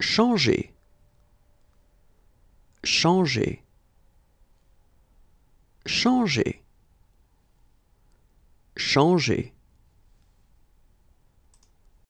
changer, changer, changer, changer.